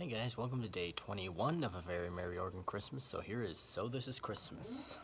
Hey guys, welcome to day 21 of a very Merry organ Christmas. So here is So This Is Christmas.